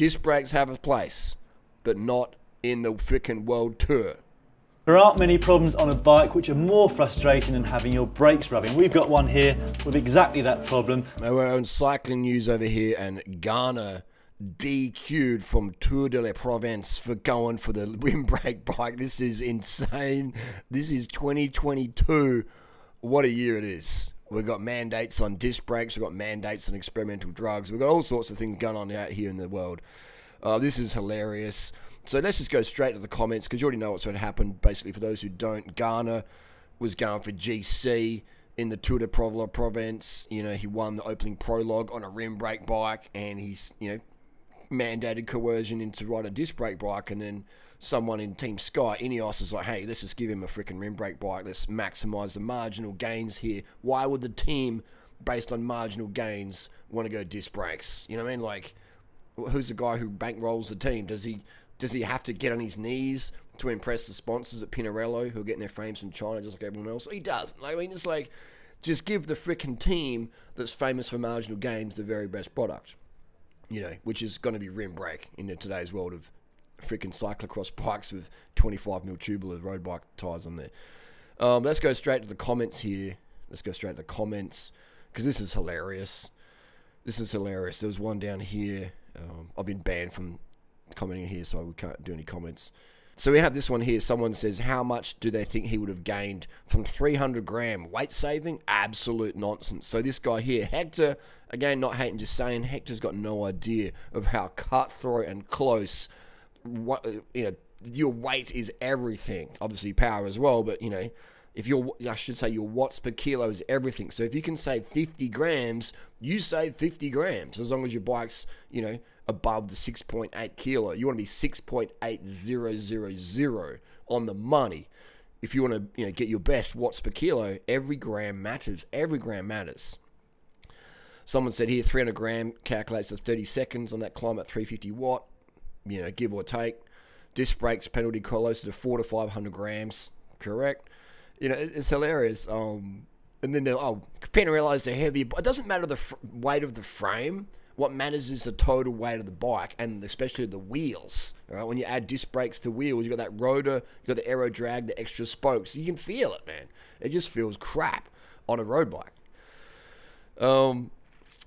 disc brakes have a place, but not in the freaking world tour. There aren't many problems on a bike which are more frustrating than having your brakes rubbing. We've got one here with exactly that problem. Now we're on cycling news over here, and Ganna DQ'd from Tour de la Provence for going for the brake bike. This is insane. This is 2022. What a year it is. We've got mandates on disc brakes. We've got mandates on experimental drugs. We've got all sorts of things going on out here in the world. Uh, this is hilarious. So let's just go straight to the comments because you already know what's going to happen. Basically, for those who don't, Ganna was going for GC in the Tour de Provence. You know, he won the opening prologue on a rim brake bike, and he's you know mandated coercion into ride a disc brake bike, and then someone in Team Sky, Ineos, is like, hey, let's just give him a freaking rim brake bike. Let's maximize the marginal gains here. Why would the team, based on marginal gains, want to go disc brakes? You know what I mean? Like, who's the guy who bankrolls the team? Does he does he have to get on his knees to impress the sponsors at Pinarello who are getting their frames from China just like everyone else? He does. Like, I mean, it's like just give the freaking team that's famous for marginal gains the very best product you know, which is going to be rim brake in today's world of freaking cyclocross bikes with 25 mil tubular road bike tires on there. Um, let's go straight to the comments here. Let's go straight to the comments because this is hilarious. This is hilarious. There was one down here. Um, I've been banned from commenting here, so we can't do any comments. So we have this one here. Someone says, How much do they think he would have gained from 300 gram weight saving? Absolute nonsense. So this guy here, Hector, again, not hating, just saying, Hector's got no idea of how cutthroat and close, what, you know, your weight is everything. Obviously, power as well, but, you know, if your I should say your watts per kilo is everything. So if you can save 50 grams, you save 50 grams as long as your bike's you know above the 6.8 kilo. You want to be 6.8000 on the money. If you want to you know get your best watts per kilo, every gram matters. Every gram matters. Someone said here 300 gram calculates to 30 seconds on that climb at 350 watt. You know, give or take. Disc brakes penalty closer to four to 500 grams. Correct you know, it's hilarious. Um, and then they're oh, a heavy. It doesn't matter the weight of the frame. What matters is the total weight of the bike, and especially the wheels. Right? When you add disc brakes to wheels, you got that rotor, you got the aero drag, the extra spokes. You can feel it, man. It just feels crap on a road bike. Um,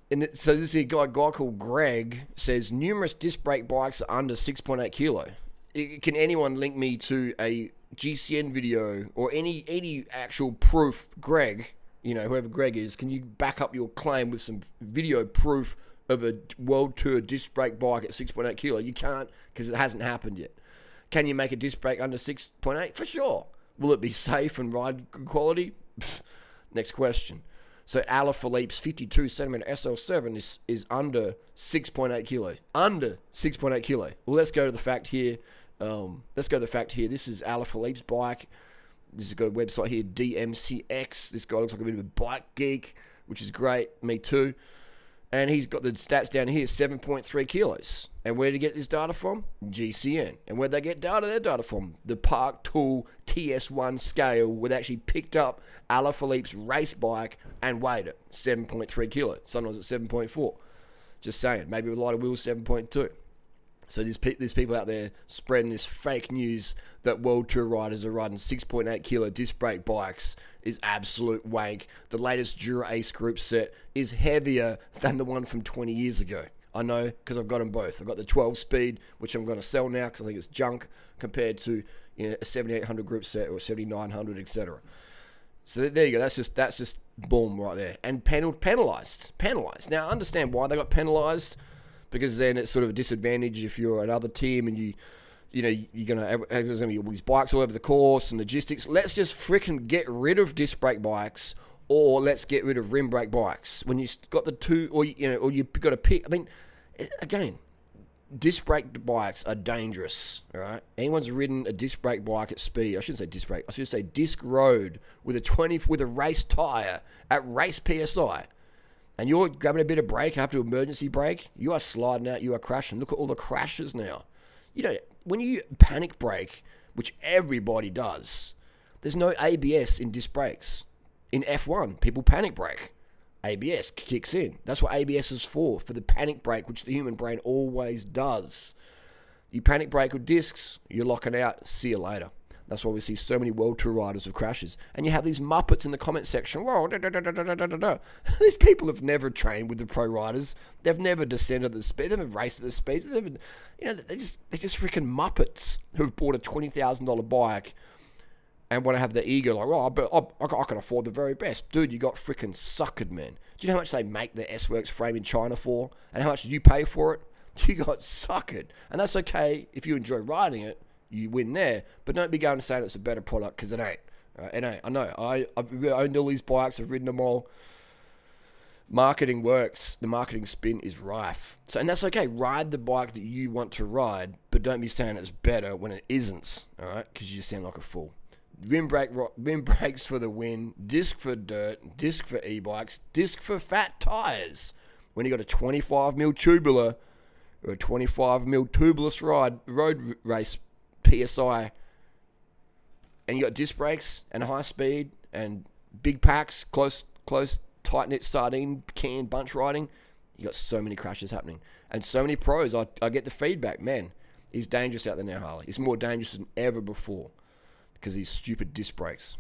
and so this guy, guy called Greg says numerous disc brake bikes are under 6.8 kilo. Can anyone link me to a GCN video or any any actual proof, Greg, you know, whoever Greg is, can you back up your claim with some video proof of a world tour disc brake bike at 6.8 kilo? You can't because it hasn't happened yet. Can you make a disc brake under 6.8? For sure. Will it be safe and ride good quality? Next question. So Alaphilippe's 52 centimeter SL7 is, is under 6.8 kilo. Under 6.8 kilo. Well, let's go to the fact here um, let's go to the fact here. This is Alaphilippe's bike. This has got a website here, DMCX. This guy looks like a bit of a bike geek, which is great. Me too. And he's got the stats down here, 7.3 kilos. And where did he get this data from? GCN. And where they get data, their data from? The Park Tool TS1 scale, where they actually picked up Alaphilippe's race bike and weighed it, 7.3 kilos. Sometimes it's 7.4. Just saying. Maybe with of wheels, 7.2. So there's, pe- there's people out there spreading this fake news that World Tour riders are riding 6.8 kilo disc brake bikes is absolute wank. The latest Dura Ace group set is heavier than the one from 20 years ago. I know because I've got them both. I've got the 12 speed, which I'm going to sell now because I think it's junk compared to you know, a 7800 group set or 7900, etc. So there you go. That's just that's just boom right there. And penal, penalized, penalized. Now I understand why they got penalized because then it's sort of a disadvantage if you're another team and you you know, you're gonna have, there's gonna be all these bikes all over the course and logistics. Let's just freaking get rid of disc brake bikes, or let's get rid of rim brake bikes. When you've got the two, or you know, or you got to pick. I mean, eh, again, disc brake bikes are dangerous. All right, anyone's ridden a disc brake bike at speed. I shouldn't say disc brake. I should say disc road with a 20 with a race tire at race psi and you're grabbing a bit of brake after emergency brake, you are sliding out, you are crashing. Look at all the crashes now. You know, when you panic brake, which everybody does, there's no ABS in disc brakes. In F1, people panic brake. ABS kicks in. That's what ABS is for, for the panic brake, which the human brain always does. You panic brake with discs, you're locking out, see you later. That's why we see so many World Tour riders with crashes. And you have these Muppets in the comment section. Whoa, da, da, da. These people have never trained with the pro riders. They've never descended the speed. They've never raced at the speeds. They've never, you know, they just they're just freaking Muppets who've bought a twenty thousand dollar bike and want to have the ego like, oh, but I, I can afford the very best. Dude, you got freaking suckered, man. Do you know how much they make the S Works frame in China for? And how much did you pay for it? You got suckered. And that's okay if you enjoy riding it, you win there. But don't be going to saying it's a better product because it ain't. Right? It ain't. I know. I, I've owned all these bikes, I've ridden them all. Marketing works. The marketing spin is rife. So, and that's okay. Ride the bike that you want to ride, but don't be saying it's better when it isn't. All right, because you just sound like a fool rim brake rim brakes for the win, disc for dirt, disc for e-bikes, disc for fat tires. When you got a 25 mil tubular or a 25 mil tubeless ride road race PSI, and you got disc brakes and high speed and big packs, close close tight knit sardine can bunch riding, you got so many crashes happening and so many pros. I, I get the feedback, man. He's dangerous out there now, Harley. He's more dangerous than ever before because these stupid disc brakes.